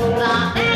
Hola.